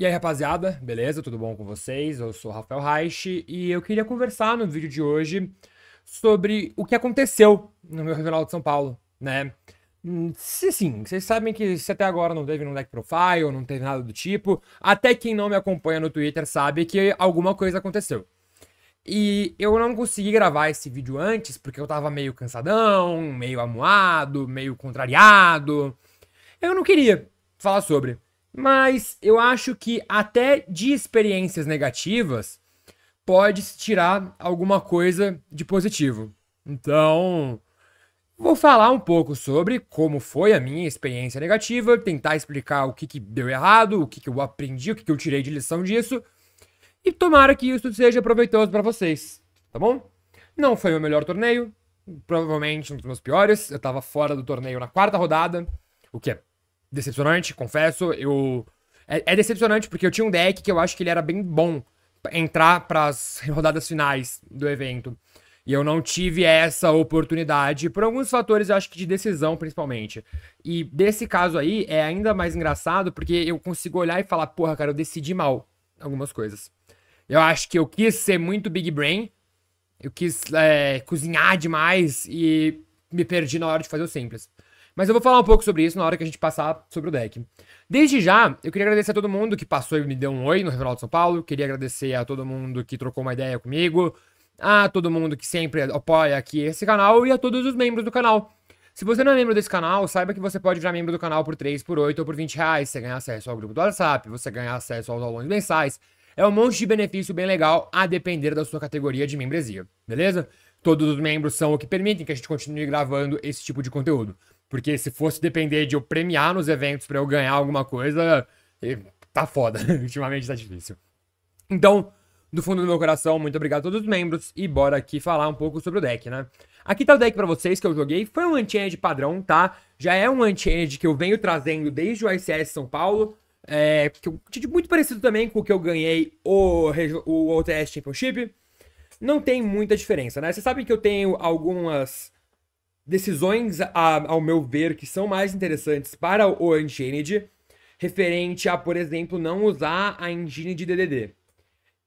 E aí, rapaziada, beleza? Tudo bom com vocês? Eu sou o Rafael Reich e eu queria conversar no vídeo de hoje sobre o que aconteceu no meu Regional de São Paulo, né? Se sim, vocês sabem que se até agora não teve no deck profile, não teve nada do tipo, até quem não me acompanha no Twitter sabe que alguma coisa aconteceu. E eu não consegui gravar esse vídeo antes porque eu tava meio cansadão, meio amuado, meio contrariado. Eu não queria falar sobre. Mas eu acho que até de experiências negativas pode se tirar alguma coisa de positivo. Então, vou falar um pouco sobre como foi a minha experiência negativa, tentar explicar o que, que deu errado, o que, que eu aprendi, o que, que eu tirei de lição disso. E tomara que isso seja proveitoso para vocês, tá bom? Não foi o melhor torneio, provavelmente um dos meus piores. Eu tava fora do torneio na quarta rodada, o que é decepcionante, confesso. Eu é, é, decepcionante porque eu tinha um deck que eu acho que ele era bem bom entrar para as rodadas finais do evento. E eu não tive essa oportunidade por alguns fatores, eu acho que de decisão principalmente. E desse caso aí é ainda mais engraçado porque eu consigo olhar e falar, porra, cara, eu decidi mal algumas coisas. Eu acho que eu quis ser muito big brain, eu quis é, cozinhar demais e me perdi na hora de fazer o simples. Mas eu vou falar um pouco sobre isso na hora que a gente passar sobre o deck. Desde já, eu queria agradecer a todo mundo que passou e me deu um oi no Regional de São Paulo. Queria agradecer a todo mundo que trocou uma ideia comigo. A todo mundo que sempre apoia aqui esse canal e a todos os membros do canal. Se você não é membro desse canal, saiba que você pode virar membro do canal por 3, por 8 ou por 20 reais. Você ganha acesso ao grupo do WhatsApp, você ganha acesso aos aulões mensais. É um monte de benefício bem legal a depender da sua categoria de membresia, beleza? Todos os membros são o que permitem que a gente continue gravando esse tipo de conteúdo. Porque se fosse depender de eu premiar nos eventos para eu ganhar alguma coisa, tá foda. Ultimamente tá difícil. Então, do fundo do meu coração, muito obrigado a todos os membros e bora aqui falar um pouco sobre o deck, né? Aqui tá o deck para vocês que eu joguei, foi um anti-end padrão, tá? Já é um anti-end que eu venho trazendo desde o ICS São Paulo, é, muito parecido também com o que eu ganhei o, o OTS Championship. Não tem muita diferença, né? Vocês sabem que eu tenho algumas decisões, a, ao meu ver, que são mais interessantes para o Unchained, referente a, por exemplo, não usar a engine de DDD.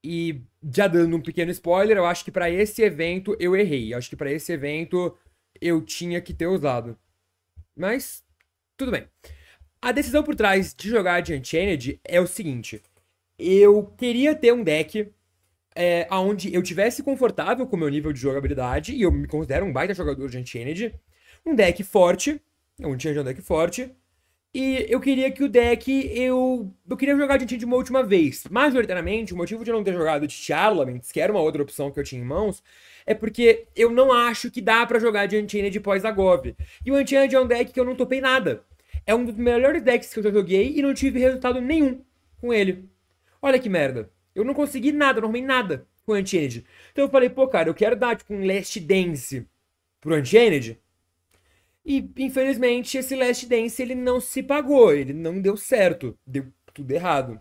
E já dando um pequeno spoiler, eu acho que para esse evento eu errei. Eu acho que para esse evento eu tinha que ter usado. Mas, tudo bem. A decisão por trás de jogar de Unchained é o seguinte. Eu queria ter um deck é, onde eu tivesse confortável com o meu nível de jogabilidade, e eu me considero um baita jogador de Unchained, um deck forte, Unchained é um deck forte, e eu queria que o deck, eu, eu queria jogar de Unchained uma última vez. Majoritariamente, o motivo de eu não ter jogado de Charlaments, que era uma outra opção que eu tinha em mãos, é porque eu não acho que dá para jogar de Unchained pós a Gov. E o Unchained é um deck que eu não topei nada. É um dos melhores decks que eu já joguei e não tive resultado nenhum com ele. Olha que merda. Eu não consegui nada, não arrumei nada com o Unchained. Então eu falei, pô, cara, eu quero dar, tipo, um Last Dance pro Unchained. E, infelizmente, esse Last Dance, ele não se pagou, ele não deu certo. Deu tudo errado.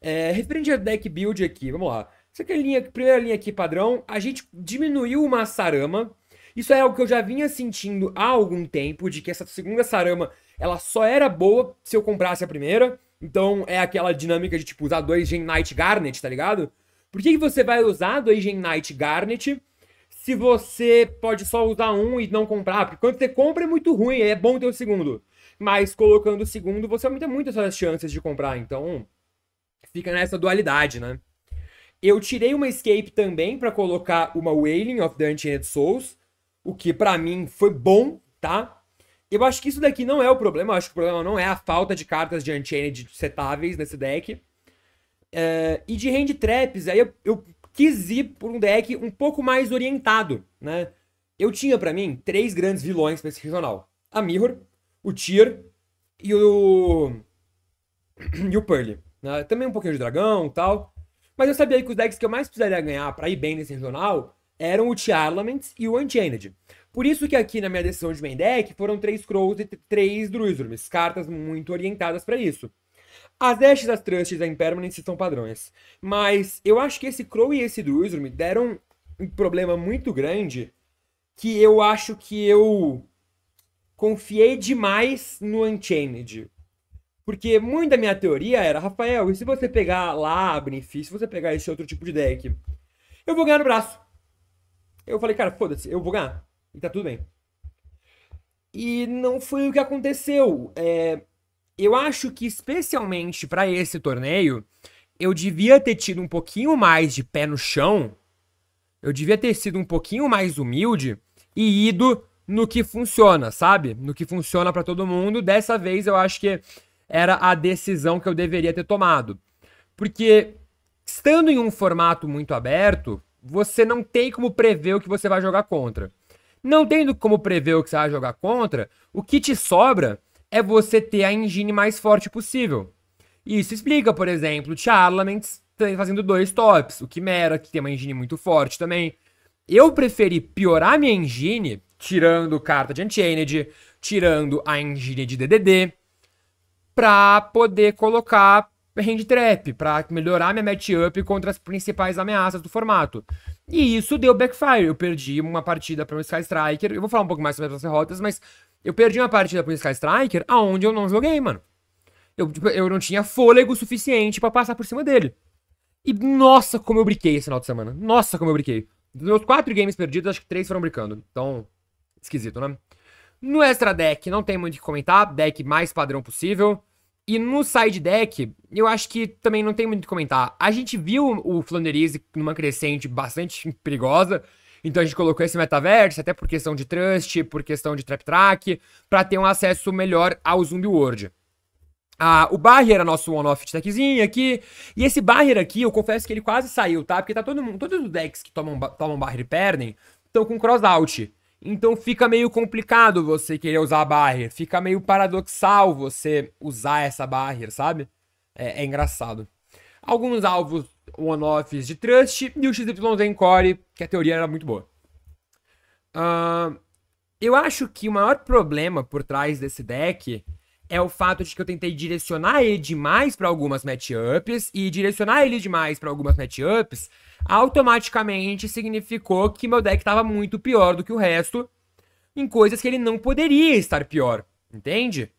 É, referente ao deck build aqui, vamos lá. Essa é a linha, primeira linha aqui padrão, a gente diminuiu uma Sarama. Isso é algo que eu já vinha sentindo há algum tempo, de que essa segunda Sarama, ela só era boa se eu comprasse a primeira. Então é aquela dinâmica de tipo usar dois Gen Knight Garnet, tá ligado? Por que, que você vai usar dois Gen Knight Garnet se você pode só usar um e não comprar? Porque quando você compra é muito ruim, é bom ter o segundo. Mas colocando o segundo, você aumenta muito as suas chances de comprar. Então fica nessa dualidade, né? Eu tirei uma Escape também para colocar uma Wailing of the Unchained Souls, o que para mim foi bom, tá? Eu acho que isso daqui não é o problema. Eu acho que o problema não é a falta de cartas de Unchained setáveis nesse deck. É, e de hand traps, aí eu, eu, quis ir por um deck um pouco mais orientado, né? Eu tinha para mim três grandes vilões pra esse regional: a Mirror, o Tyr e o. e o Pearl. Né? Também um pouquinho de dragão e tal. Mas eu sabia que os decks que eu mais precisaria ganhar para ir bem nesse regional eram o Tiarlaments e o Unchained. Por isso que aqui na minha decisão de main deck foram três Crows e três Druidorms, cartas muito orientadas para isso. As Ashes, as Trusts e a Impermanence são padrões. Mas eu acho que esse Crow e esse Druidorm deram um problema muito grande que eu acho que eu confiei demais no Unchained. Porque muita minha teoria era, Rafael, e se você pegar Labyrinth, se você pegar esse outro tipo de deck, eu vou ganhar no braço. Eu falei, cara, foda-se, eu vou ganhar. E tá tudo bem. E não foi o que aconteceu. É, eu acho que, especialmente para esse torneio, eu devia ter tido um pouquinho mais de pé no chão. Eu devia ter sido um pouquinho mais humilde e ido no que funciona, sabe? No que funciona para todo mundo. Dessa vez eu acho que era a decisão que eu deveria ter tomado. Porque estando em um formato muito aberto, você não tem como prever o que você vai jogar contra. Não tendo como prever o que você vai jogar contra, o que te sobra é você ter a engine mais forte possível. Isso explica, por exemplo, Charlaments fazendo dois tops, o Chimera, que tem uma engine muito forte também. Eu preferi piorar minha engine, tirando carta de Unchained, tirando a engine de DDD, pra poder colocar hand trap, pra melhorar minha matchup contra as principais ameaças do formato. E isso deu backfire. Eu perdi uma partida para o Sky Striker. Eu vou falar um pouco mais sobre as derrotas, mas eu perdi uma partida para o Sky Striker aonde eu não joguei, mano. Eu, tipo, eu não tinha fôlego suficiente para passar por cima dele. E nossa, como eu briquei esse final de semana. Nossa, como eu briquei. Dos meus quatro games perdidos, acho que três foram brincando. Então, esquisito, né? No extra deck, não tem muito o que comentar. Deck mais padrão possível. E no side deck, eu acho que também não tem muito o que comentar. A gente viu o Flanderize numa crescente bastante perigosa. Então a gente colocou esse metaverse, até por questão de trust, por questão de trap track, pra ter um acesso melhor ao Zumbi World. Ah, o Barrier era nosso one-off techzinho aqui. E esse Barrier aqui, eu confesso que ele quase saiu, tá? Porque tá todo mundo, todos os decks que tomam, tomam Barrier e perdem, estão com cross-out. Então fica meio complicado você querer usar a barrier. Fica meio paradoxal você usar essa barrier, sabe? É, é engraçado. Alguns alvos one-offs de Trust e o XYZ Core, que a teoria era muito boa. Uh, eu acho que o maior problema por trás desse deck é o fato de que eu tentei direcionar ele demais para algumas matchups e direcionar ele demais para algumas matchups automaticamente significou que meu deck estava muito pior do que o resto em coisas que ele não poderia estar pior, entende?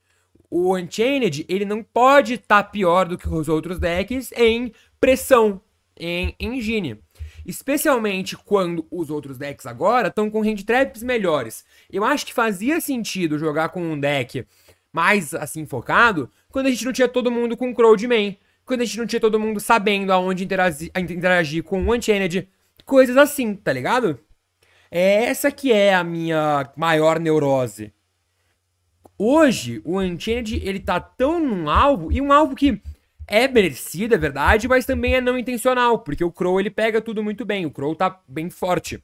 O Unchained, ele não pode estar tá pior do que os outros decks em pressão, em engine. Especialmente quando os outros decks agora estão com hand traps melhores. Eu acho que fazia sentido jogar com um deck mais assim focado quando a gente não tinha todo mundo com Crow de main quando a gente não tinha todo mundo sabendo aonde interagir, interagir com o Unchained, coisas assim, tá ligado? É essa que é a minha maior neurose. Hoje, o Unchained, ele tá tão num alvo, e um alvo que é merecido, é verdade, mas também é não intencional, porque o Crow, ele pega tudo muito bem, o Crow tá bem forte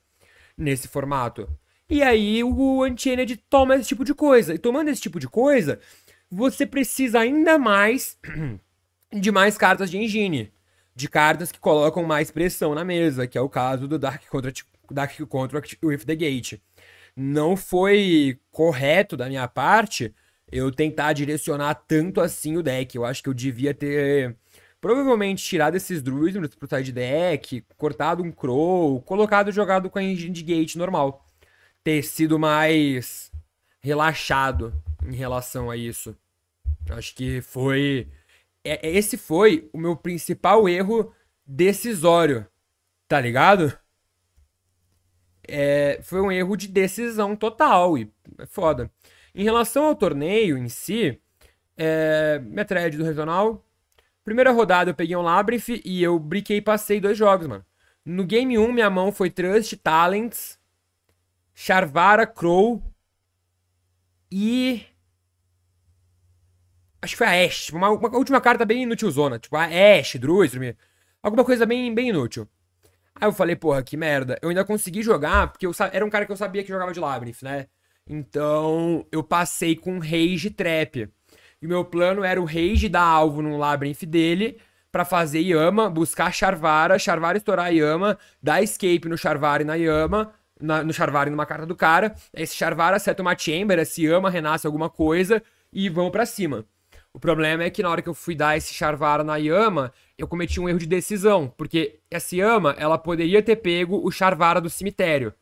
nesse formato. E aí o Unchained toma esse tipo de coisa, e tomando esse tipo de coisa, você precisa ainda mais de mais cartas de engine. De cartas que colocam mais pressão na mesa, que é o caso do Dark Contract, Dark Contract with the Gate. Não foi correto da minha parte eu tentar direcionar tanto assim o deck. Eu acho que eu devia ter provavelmente tirado esses druids pro side deck, cortado um crow, colocado jogado com a engine de gate normal. Ter sido mais relaxado em relação a isso. Acho que foi é, é, esse foi o meu principal erro decisório, tá ligado? É, foi um erro de decisão total e é foda. Em relação ao torneio em si, é, minha thread do regional, primeira rodada eu peguei um Labyrinth e eu briquei e passei dois jogos, mano. No game 1, minha mão foi Trust, Talents, Charvara, Crow e Acho que foi a Ashe. Tipo, uma, uma última carta bem inutilzona. Tipo, a Ashe, Druid, alguma coisa bem, bem inútil. Aí eu falei, porra, que merda. Eu ainda consegui jogar, porque eu era um cara que eu sabia que jogava de Labyrinth, né? Então, eu passei com Rage Trap. E o meu plano era o Rage dar alvo no Labyrinth dele para fazer Yama, buscar Charvara, Charvara estourar Yama, dar escape no Charvara e na Yama, na, no Charvara e numa carta do cara. Esse Charvara seta uma Chamber, esse Yama renasce alguma coisa e vão para cima. O problema é que na hora que eu fui dar esse Charvara na Yama, eu cometi um erro de decisão, porque essa Yama, ela poderia ter pego o Charvara do cemitério.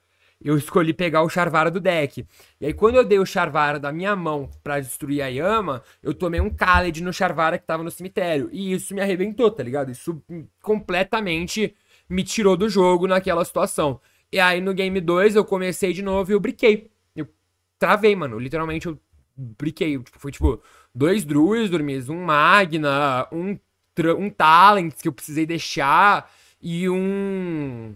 eu escolhi pegar o Charvara do deck. E aí, quando eu dei o Charvara da minha mão para destruir a Yama, eu tomei um Khaled no Charvara que tava no cemitério. E isso me arrebentou, tá ligado? Isso completamente me tirou do jogo naquela situação. E aí, no game 2, eu comecei de novo e eu briquei. Eu travei, mano. Literalmente, eu briquei. Tipo, foi tipo, dois Druids, um Magna, um, um Talent que eu precisei deixar e um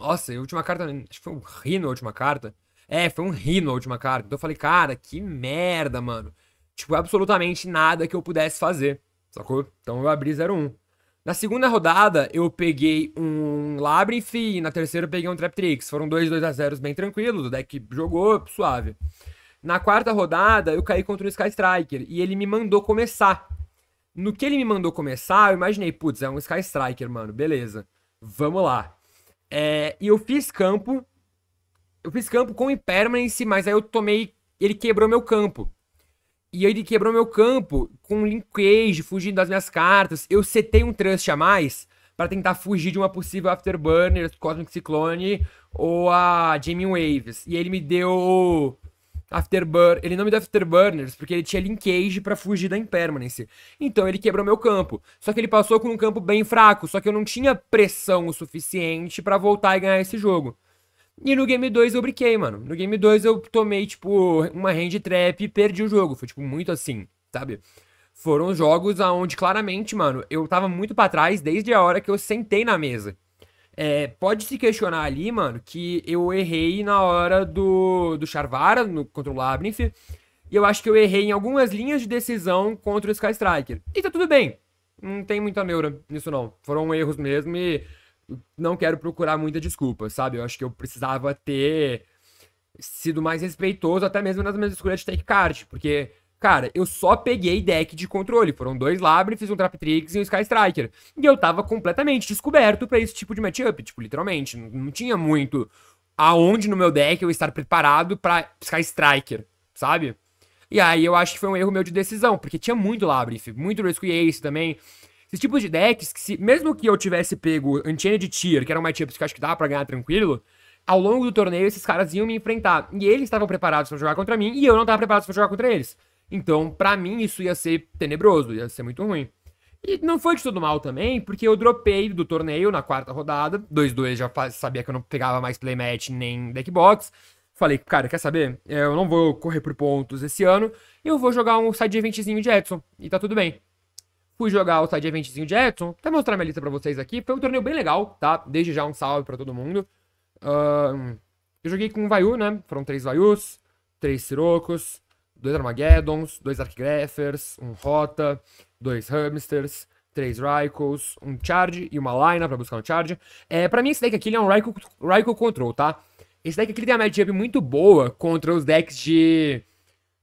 nossa, a última carta. Acho que foi um Rino a última carta. É, foi um Rino a última carta. Então eu falei, cara, que merda, mano. Tipo, absolutamente nada que eu pudesse fazer. Sacou? Então eu abri 0-1. Na segunda rodada, eu peguei um Labyrinth e na terceira eu peguei um Traptrix. Foram dois 2 a 0 bem tranquilos, o deck jogou suave. Na quarta rodada, eu caí contra o Sky Striker e ele me mandou começar. No que ele me mandou começar, eu imaginei, putz, é um Sky Striker, mano, beleza. Vamos lá. É, e eu fiz campo. Eu fiz campo com Impermanence, mas aí eu tomei. Ele quebrou meu campo. E ele quebrou meu campo com Linkage, fugindo das minhas cartas. Eu setei um Trust a mais para tentar fugir de uma possível Afterburner, Cosmic Cyclone ou a Jamie Waves. E ele me deu Afterburn, ele não me deu Afterburners porque ele tinha linkage para fugir da Impermanence. Então ele quebrou meu campo. Só que ele passou com um campo bem fraco, só que eu não tinha pressão o suficiente para voltar e ganhar esse jogo. E no game 2 eu briquei, mano. No game 2 eu tomei, tipo, uma hand trap e perdi o jogo. Foi, tipo, muito assim, sabe? Foram jogos aonde, claramente, mano, eu tava muito para trás desde a hora que eu sentei na mesa. É, pode se questionar ali, mano, que eu errei na hora do, do Charvara no, contra o Labyrinth. E eu acho que eu errei em algumas linhas de decisão contra o Sky Striker. E tá tudo bem. Não tem muita neura nisso, não. Foram erros mesmo e não quero procurar muita desculpa, sabe? Eu acho que eu precisava ter sido mais respeitoso, até mesmo nas minhas escolhas de take card. Porque Cara, eu só peguei deck de controle. Foram dois Labyrinths, um Traptrix e um Sky Striker. E eu tava completamente descoberto para esse tipo de matchup. Tipo, literalmente. Não tinha muito aonde no meu deck eu estar preparado para Sky Striker, sabe? E aí eu acho que foi um erro meu de decisão, porque tinha muito Labyrinth, muito Risk Ace também. Esse tipo de decks, que se, mesmo que eu tivesse pego Unchained Tier, que eram matchups que eu acho que dá pra ganhar tranquilo, ao longo do torneio esses caras iam me enfrentar. E eles estavam preparados para jogar contra mim, e eu não estava preparado para jogar contra eles. Então, para mim, isso ia ser tenebroso, ia ser muito ruim. E não foi de tudo mal também, porque eu dropei do torneio na quarta rodada. 2-2 já sabia que eu não pegava mais playmatch nem deckbox. Falei, cara, quer saber? Eu não vou correr por pontos esse ano. Eu vou jogar um side eventzinho de Edson. E tá tudo bem. Fui jogar o side eventzinho de Edson. Até mostrar minha lista pra vocês aqui. Foi um torneio bem legal, tá? Desde já um salve pra todo mundo. Uh, eu joguei com um Vayu, né? Foram três Vayus, três Sirocos, dois Armageddons, dois Arcgraphers, um Rota, dois Hamsters, três Rykos, um Charge e uma Lina pra buscar um Charge. É, pra mim esse deck aqui é um Ryko, Control, tá? Esse deck aqui tem uma matchup muito boa contra os decks de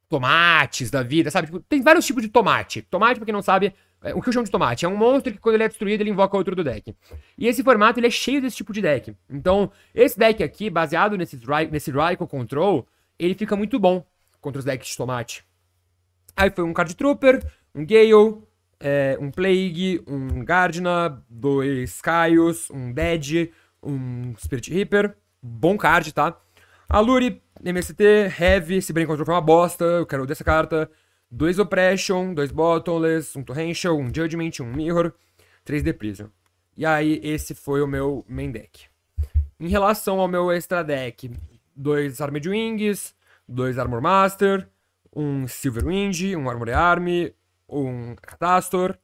tomates da vida, sabe? Tipo, tem vários tipos de tomate. Tomate, pra quem não sabe, é, o que eu chamo de tomate? É um monstro que quando ele é destruído, ele invoca outro do deck. E esse formato, ele é cheio desse tipo de deck. Então, esse deck aqui, baseado nesse, nesse Ryko Control, ele fica muito bom contra os decks de tomate. Aí foi um Card Trooper, um Gale, é, um Plague, um Gardna, dois Kaios, um Dead, um Spirit Reaper. Bom card, tá? Aluri, MST, Heavy, se bem Control foi uma bosta, eu quero dessa carta. Dois Oppression, dois Bottomless, um Torrential, um Judgment, um Mirror, três The Prison. E aí, esse foi o meu main deck. Em relação ao meu extra deck, dois Armed Wings, dois Armor Master, um Silver Wind, um Armor Army, um Catastor,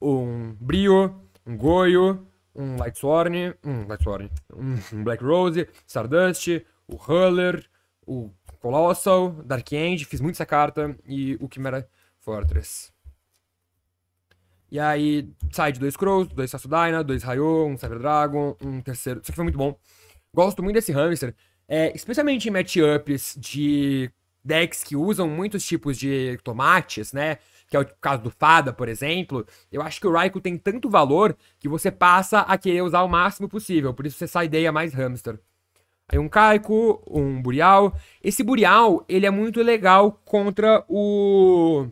um Brio, um Goyo, um Lightsworn, um Lightsworn, um Black Rose, Stardust, o Huller, o Colossal, Dark End, fiz muito essa carta, e o Chimera Fortress. E aí, side dois Crows, dois Sasudina, dois Rayo, um Cyber Dragon, um terceiro. Isso aqui foi muito bom. Gosto muito desse hamster. É, especialmente em matchups de decks que usam muitos tipos de tomates, né? Que é o caso do Fada, por exemplo. Eu acho que o Raikou tem tanto valor que você passa a querer usar o máximo possível. Por isso você sai ideia mais hamster. Aí um Kaiko, um Burial. Esse Burial, ele é muito legal contra o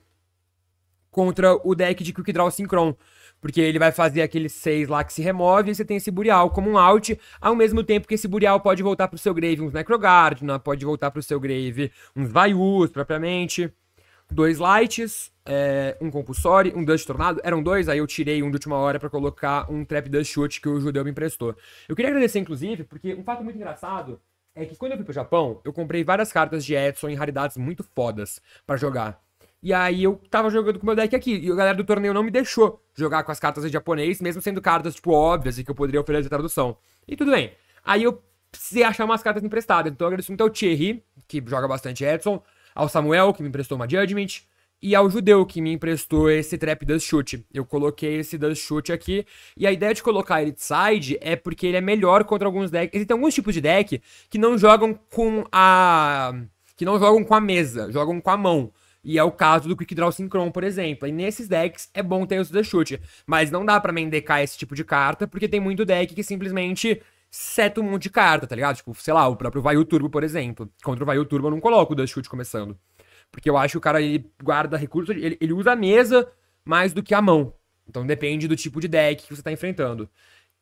contra o deck de Quick Draw Synchron. Porque ele vai fazer aquele 6 lá que se remove e você tem esse Burial como um out, ao mesmo tempo que esse Burial pode voltar pro seu grave uns Necrogardna, pode voltar pro seu grave uns Vaius, propriamente. Dois Lights, é, um Compulsory, um Dust Tornado. Eram dois, aí eu tirei um de última hora para colocar um Trap Dust Shoot que o Judeu me emprestou. Eu queria agradecer, inclusive, porque um fato muito engraçado é que quando eu fui pro Japão, eu comprei várias cartas de Edson em raridades muito fodas para jogar. E aí eu tava jogando com meu deck aqui. E a galera do torneio não me deixou jogar com as cartas em japonês, mesmo sendo cartas, tipo, óbvias e que eu poderia oferecer tradução. E tudo bem. Aí eu precisei achar umas cartas emprestadas. Então eu agradeço muito ao Thierry, que joga bastante Edson, ao Samuel, que me emprestou uma Judgment, e ao Judeu, que me emprestou esse Trap Dust Shoot. Eu coloquei esse Dust Shoot aqui, e a ideia de colocar ele de side é porque ele é melhor contra alguns decks. Existem alguns tipos de deck que não jogam com a... que não jogam com a mesa, jogam com a mão. E é o caso do Quick Draw Synchron, por exemplo. E nesses decks é bom ter o The Shoot. Mas não dá pra mendecar esse tipo de carta, porque tem muito deck que simplesmente seta um monte de carta, tá ligado? Tipo, sei lá, o próprio Vayu Turbo, por exemplo. Contra o Vayu Turbo eu não coloco o The Shoot começando. Porque eu acho que o cara, ele guarda recursos, ele, ele usa a mesa mais do que a mão. Então depende do tipo de deck que você tá enfrentando.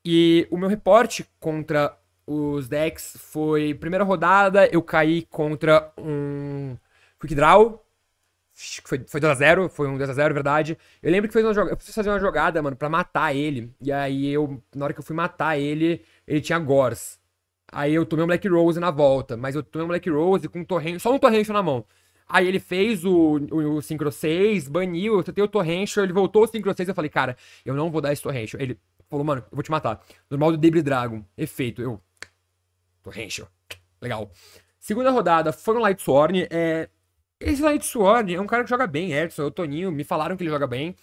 E o meu reporte contra os decks foi... Primeira rodada, eu caí contra um Quick Draw, foi, foi 2x0, foi um 2x0, verdade. Eu lembro que fez uma jogada, eu preciso fazer uma jogada, mano, pra matar ele. E aí eu, na hora que eu fui matar ele, ele tinha Gors. Aí eu tomei um Black Rose na volta, mas eu tomei um Black Rose com um torrente, só um torrente na mão. Aí ele fez o, o, o Synchro 6, baniu, eu tentei o Torrential, ele voltou o Synchro 6, eu falei, cara, eu não vou dar esse Torrential. Ele falou, mano, eu vou te matar. Normal do Debris Dragon, efeito, eu... Torrential, legal. Segunda rodada foi um Light Sworn, é... Esse Light Sword é um cara que joga bem, Edson, o Toninho, me falaram que ele joga bem.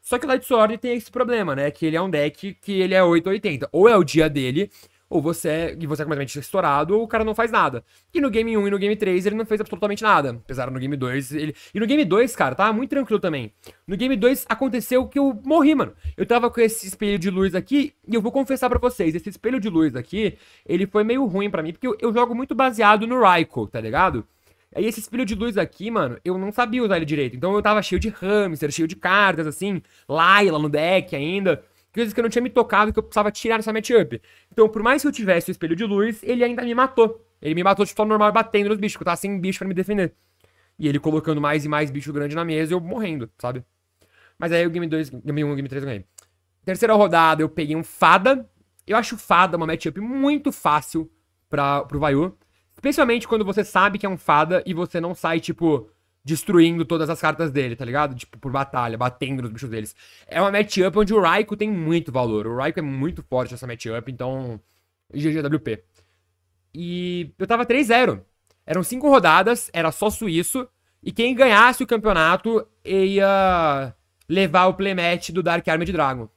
Só que o Light Sword tem esse problema, né? Que ele é um deck que ele é 880. Ou é o dia dele, ou você é, e você é completamente estourado, ou o cara não faz nada. E no Game 1 e no Game 3 ele não fez absolutamente nada. Apesar no Game 2, ele... E no Game 2, cara, tava muito tranquilo também. No Game 2 aconteceu que eu morri, mano. Eu tava com esse espelho de luz aqui, e eu vou confessar para vocês, esse espelho de luz aqui, ele foi meio ruim para mim, porque eu, eu jogo muito baseado no Raikou, tá ligado? Aí esse espelho de luz aqui, mano, eu não sabia usar ele direito. Então eu tava cheio de hamster, cheio de cartas, assim, Laila no deck ainda. Coisas que eu não tinha me tocado que eu precisava tirar nessa matchup. Então, por mais que eu tivesse o espelho de luz, ele ainda me matou. Ele me matou de forma normal batendo nos bichos, porque eu tava sem bicho pra me defender. E ele colocando mais e mais bicho grande na mesa e eu morrendo, sabe? Mas aí o Game 2, Game 1, Game 3 eu ganhei. Terceira rodada, eu peguei um Fada. Eu acho Fada uma matchup muito fácil pra, pro Vayu. Especialmente quando você sabe que é um fada e você não sai, tipo, destruindo todas as cartas dele, tá ligado? Tipo, por batalha, batendo nos bichos deles. É uma matchup onde o Raikou tem muito valor. O Raikou é muito forte nessa matchup, então. GGWP. E eu tava 3-0. Eram cinco rodadas, era só suíço. E quem ganhasse o campeonato ia levar o playmatch do Dark Armored Dragon.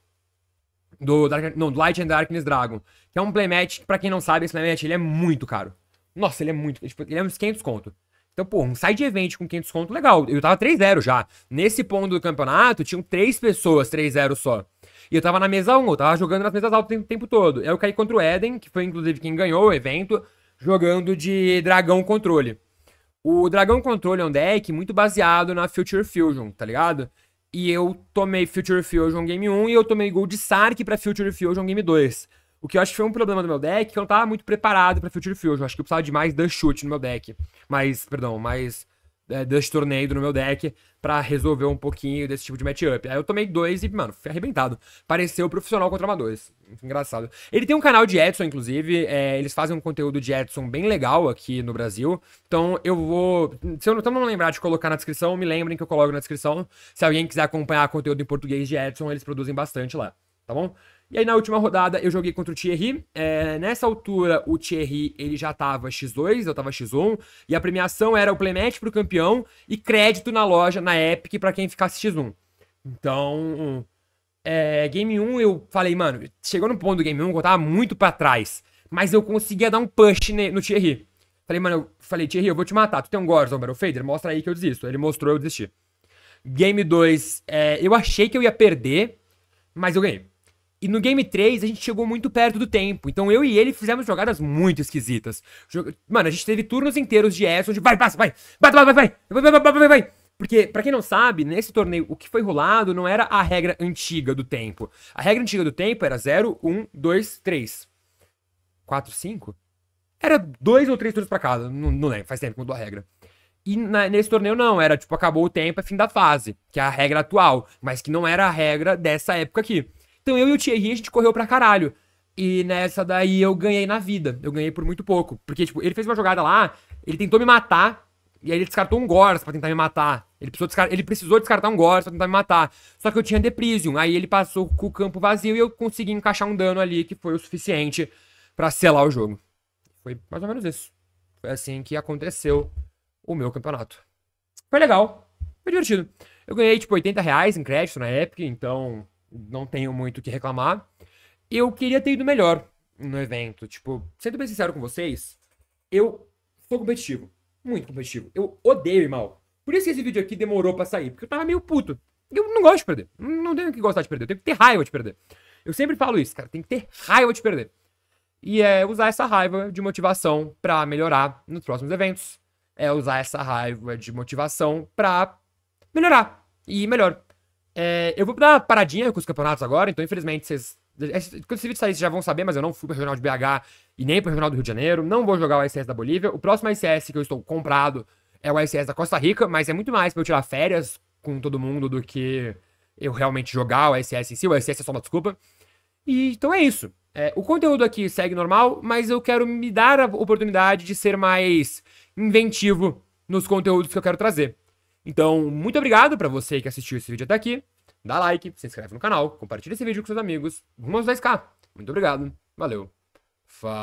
Do, Dark, não, do Light and Darkness Dragon. Que é um playmatch, pra quem não sabe, esse playmatch ele é muito caro. Nossa, ele é muito. Tipo, ele é uns 500 conto. Então, pô, um side event com 500 conto, legal. Eu tava 3-0 já. Nesse ponto do campeonato, tinham três pessoas 3-0 só. E eu tava na mesa 1, eu tava jogando nas mesas altas o tempo todo. Aí eu caí contra o Eden, que foi inclusive quem ganhou o evento, jogando de Dragão Controle. O Dragão Controle é um deck muito baseado na Future Fusion, tá ligado? E eu tomei Future Fusion Game 1 e eu tomei Gold Sark pra Future Fusion Game 2. O que eu acho que foi um problema do meu deck, que eu não tava muito preparado pra Future Fusion. Eu acho que eu precisava de mais Dust Shoot no meu deck. Mais, perdão, mais é, Dust Tornado no meu deck pra resolver um pouquinho desse tipo de matchup. Aí eu tomei dois e, mano, fui arrebentado. Pareceu profissional contra amadores. Engraçado. Ele tem um canal de Edson, inclusive. É, eles fazem um conteúdo de Edson bem legal aqui no Brasil. Então eu vou. Se eu não, não lembrar de colocar na descrição, me lembrem que eu coloco na descrição. Se alguém quiser acompanhar conteúdo em português de Edson, eles produzem bastante lá. Tá bom? E aí na última rodada eu joguei contra o Thierry. É, nessa altura o Thierry ele já tava X2, eu tava X1. E a premiação era o playmatch pro campeão e crédito na loja, na Epic, para quem ficasse X1. Então, é, Game 1 eu falei, mano, chegou no ponto do Game 1 que eu tava muito para trás. Mas eu conseguia dar um push no Thierry. Falei, mano, eu falei, Thierry, eu vou te matar. Tu tem um Battle Fader? Mostra aí que eu desisto. Ele mostrou, eu desisti. Game 2, é, eu achei que eu ia perder, mas eu ganhei. E no Game 3 a gente chegou muito perto do tempo. Então eu e ele fizemos jogadas muito esquisitas. Mano, a gente teve turnos inteiros de S onde vai, passa, vai, vai, vai, vai, vai, vai, vai, vai, vai, vai. Porque, pra quem não sabe, nesse torneio, o que foi rolado não era a regra antiga do tempo. A regra antiga do tempo era 0, 1, 2, 3. 4, 5? Era dois ou três turnos pra cada, não, não lembro, faz tempo que mudou a regra. E na, nesse torneio não, era tipo, acabou o tempo, é fim da fase, que é a regra atual, mas que não era a regra dessa época aqui. Então eu e o Thierry, a gente correu pra caralho. E nessa daí eu ganhei na vida. Eu ganhei por muito pouco. Porque, tipo, ele fez uma jogada lá, ele tentou me matar, e aí ele descartou um Gors pra tentar me matar. Ele precisou, ele precisou descartar um Gors pra tentar me matar. Só que eu tinha Deprisium. Aí ele passou com o campo vazio e eu consegui encaixar um dano ali que foi o suficiente para selar o jogo. Foi mais ou menos isso. Foi assim que aconteceu o meu campeonato. Foi legal. Foi divertido. Eu ganhei, tipo, 80 reais em crédito na Epic, então não tenho muito o que reclamar. Eu queria ter ido melhor no evento. Tipo, sendo bem sincero com vocês, eu sou competitivo. Muito competitivo. Eu odeio ir mal. Por isso que esse vídeo aqui demorou pra sair. Porque eu tava meio puto. Eu não gosto de perder. Não tenho que gostar de perder. Eu tenho que ter raiva de perder. Eu sempre falo isso, cara. Tem que ter raiva de perder. E é usar essa raiva de motivação para melhorar nos próximos eventos. É usar essa raiva de motivação pra melhorar. E melhor. É, eu vou dar uma paradinha com os campeonatos agora, então infelizmente vocês. Quando esse vídeo sair, vocês já vão saber, mas eu não fui pro regional de BH e nem pro regional do Rio de Janeiro. Não vou jogar o ICS da Bolívia. O próximo ICS que eu estou comprado é o ICS da Costa Rica, mas é muito mais pra eu tirar férias com todo mundo do que eu realmente jogar o ICS em si. O ICS é só uma desculpa. E então é isso. É, o conteúdo aqui segue normal, mas eu quero me dar a oportunidade de ser mais inventivo nos conteúdos que eu quero trazer. Então, muito obrigado para você que assistiu esse vídeo até aqui. Dá like, se inscreve no canal, compartilha esse vídeo com seus amigos. Rumo aos 10k. Muito obrigado. Valeu. Falou.